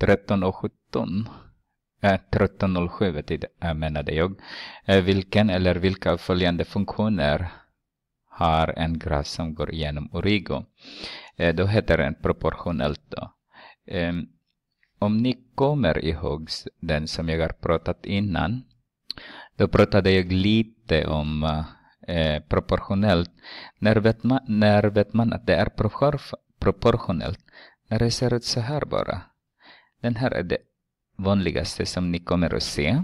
13 och 17. Äh, 1307 äh, menade jag. Äh, vilken eller vilka av följande funktioner har en graf som går igenom origo? Äh, då heter den proportionellt då. Ehm, om ni kommer ihåg den som jag har pratat innan, då pratade jag lite om eh, proportionellt. När vet, man, när vet man att det är proportionellt? När det ser ut så här bara. Den här är det vanligaste som ni kommer att se.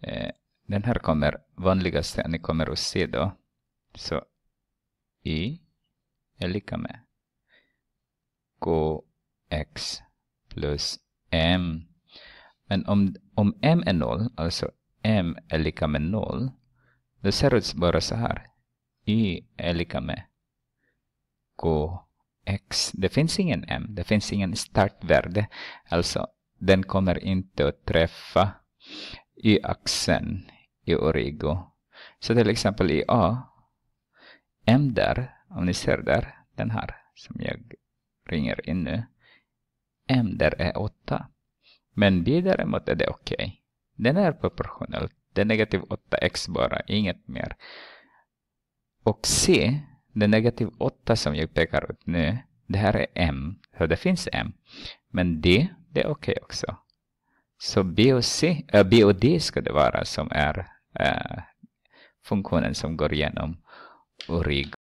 Eh, den här kommer vanligaste ni kommer att se då. Så i är lika med kx plus m. Men om, om m är noll, alltså m är lika med noll, då ser det ut bara så här. y är lika med x. Det finns ingen m, det finns ingen startvärde. Alltså, den kommer inte att träffa y-axeln i origo. Så till exempel i A, m där, om ni ser där, den här som jag ringer in nu. M där är 8. Men B däremot är det okej. Okay. Den är proportionell. Det är negativ 8x bara, inget mer. Och C, det negativ 8 som jag pekar ut nu, det här är M. Så det finns M. Men D, det är okej okay också. Så B och, C, äh, B och D ska det vara som är äh, funktionen som går igenom origo.